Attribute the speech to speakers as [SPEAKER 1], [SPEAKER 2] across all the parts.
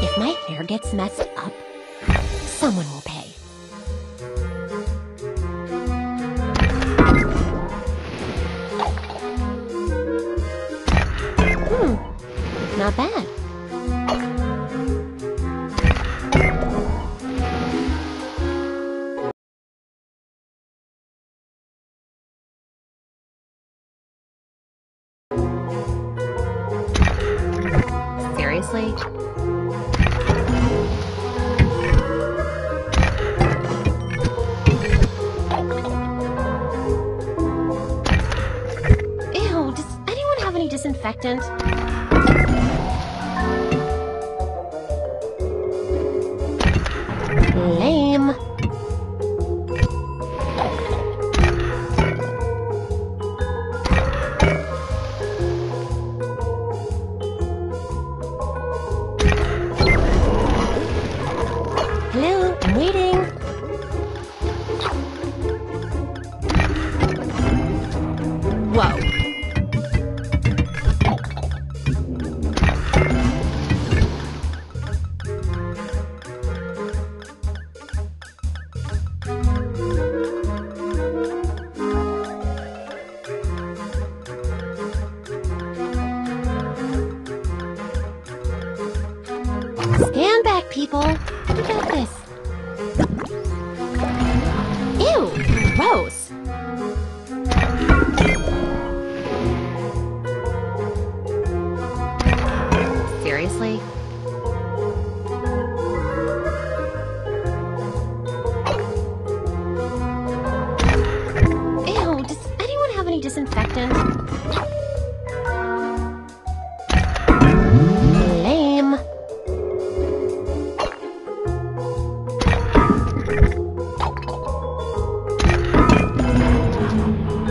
[SPEAKER 1] If my hair gets messed up, someone will pay. Hmm, not bad. Ew, does anyone have any disinfectant? Waiting. Whoa. Stand back, people. We got this. Gross. Seriously? Ew, does anyone have any disinfectant? Lame.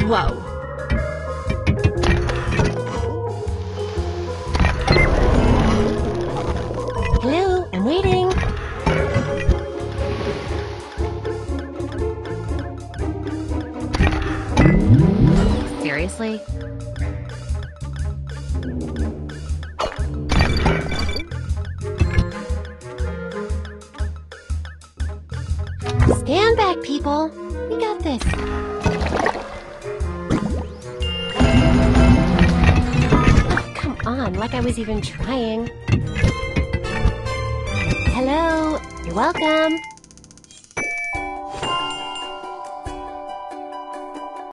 [SPEAKER 1] Whoa. Hello, I'm waiting. Seriously? Stand back, people. We got this. On, like I was even trying. Hello, you're welcome.